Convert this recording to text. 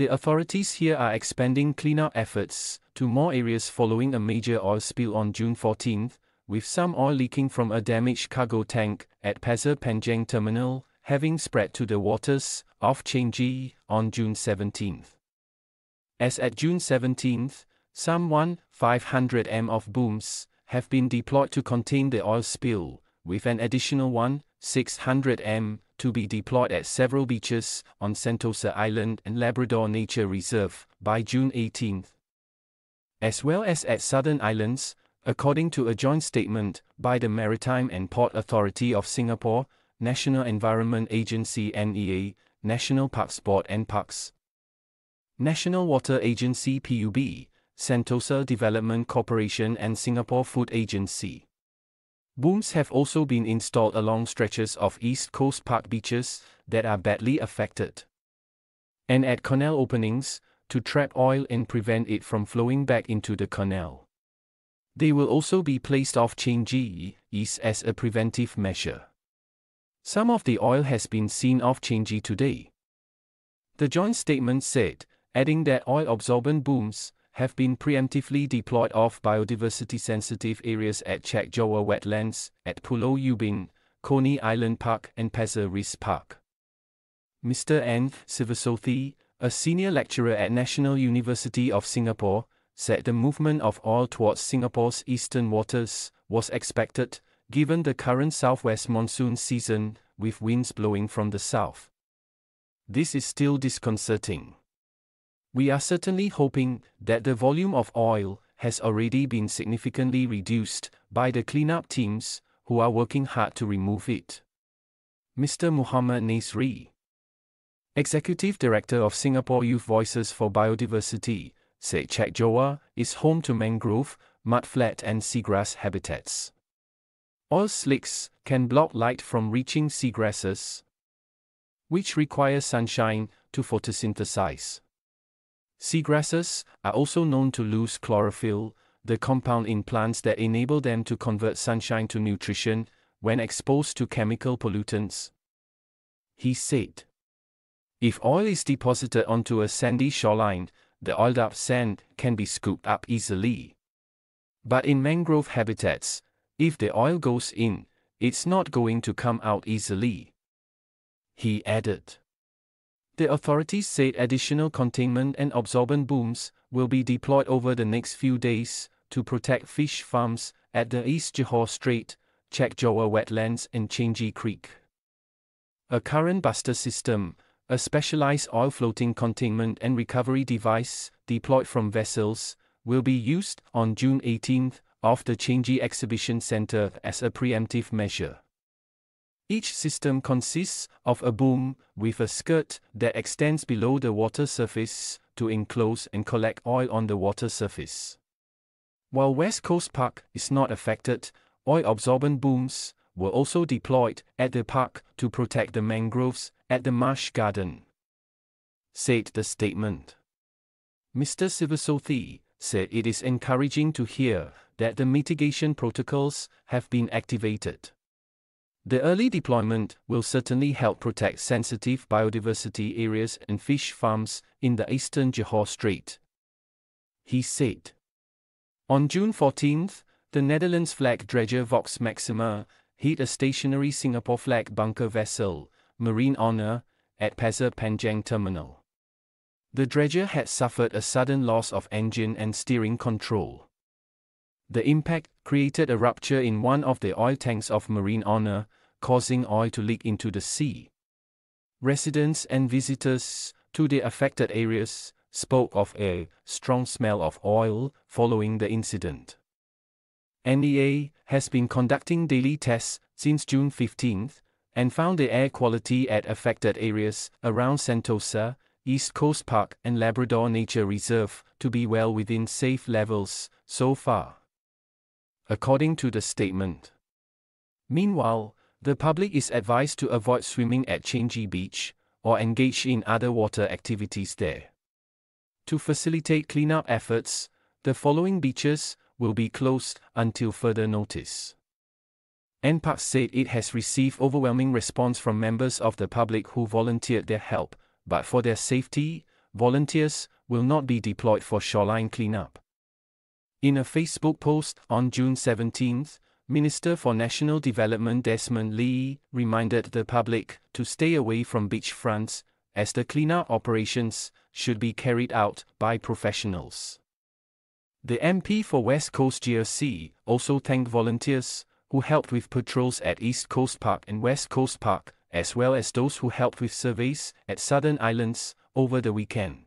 The authorities here are expanding cleanup efforts to more areas following a major oil spill on June 14, with some oil leaking from a damaged cargo tank at Pasir Panjang terminal, having spread to the waters off Changi on June 17. As at June 17, some 1,500 m of booms have been deployed to contain the oil spill, with an additional 1,600 m to be deployed at several beaches on Sentosa Island and Labrador Nature Reserve by June 18, as well as at Southern Islands, according to a joint statement by the Maritime and Port Authority of Singapore, National Environment Agency NEA, National Parks Board NParks, National Water Agency PUB, Sentosa Development Corporation and Singapore Food Agency. Booms have also been installed along stretches of East Coast Park beaches that are badly affected. And at canal openings, to trap oil and prevent it from flowing back into the canal. They will also be placed off Changi East as a preventive measure. Some of the oil has been seen off Changi today. The joint statement said, adding that oil absorbent booms have been preemptively deployed off biodiversity-sensitive areas at Chek Jawa wetlands, at Pulau Ubin, Coney Island Park and Pasir Ris Park. Mr. N. Sivasothi, a senior lecturer at National University of Singapore, said the movement of oil towards Singapore's eastern waters was expected, given the current southwest monsoon season, with winds blowing from the south. This is still disconcerting. We are certainly hoping that the volume of oil has already been significantly reduced by the cleanup teams who are working hard to remove it. Mr. Muhammad Nasri, Executive Director of Singapore Youth Voices for Biodiversity, said Chek Jawa is home to mangrove, mudflat, and seagrass habitats. Oil slicks can block light from reaching seagrasses, which require sunshine to photosynthesize. Seagrasses are also known to lose chlorophyll, the compound in plants that enable them to convert sunshine to nutrition when exposed to chemical pollutants. He said. If oil is deposited onto a sandy shoreline, the oiled up sand can be scooped up easily. But in mangrove habitats, if the oil goes in, it's not going to come out easily. He added. The authorities said additional containment and absorbent booms will be deployed over the next few days to protect fish farms at the East Johor Strait, Chek Jawa wetlands, and Changi Creek. A current buster system, a specialized oil floating containment and recovery device deployed from vessels, will be used on June 18 off the Changi Exhibition Center as a preemptive measure. Each system consists of a boom with a skirt that extends below the water surface to enclose and collect oil on the water surface. While West Coast Park is not affected, oil absorbent booms were also deployed at the park to protect the mangroves at the marsh garden. Said the statement. Mr. Sivasothi said it is encouraging to hear that the mitigation protocols have been activated. The early deployment will certainly help protect sensitive biodiversity areas and fish farms in the eastern Johor Strait. He said. On June 14, the Netherlands flag dredger Vox Maxima hit a stationary Singapore flag bunker vessel, Marine Honor, at Pasir Panjang Terminal. The dredger had suffered a sudden loss of engine and steering control. The impact created a rupture in one of the oil tanks of Marine Honor, causing oil to leak into the sea. Residents and visitors to the affected areas spoke of a strong smell of oil following the incident. NEA has been conducting daily tests since June 15 and found the air quality at affected areas around Sentosa, East Coast Park, and Labrador Nature Reserve to be well within safe levels so far according to the statement. Meanwhile, the public is advised to avoid swimming at Changi Beach or engage in other water activities there. To facilitate cleanup efforts, the following beaches will be closed until further notice. NParks said it has received overwhelming response from members of the public who volunteered their help, but for their safety, volunteers will not be deployed for shoreline cleanup. In a Facebook post on June 17, Minister for National Development Desmond Lee reminded the public to stay away from beachfronts, as the cleanup operations should be carried out by professionals. The MP for West Coast GRC also thanked volunteers who helped with patrols at East Coast Park and West Coast Park, as well as those who helped with surveys at Southern Islands over the weekend.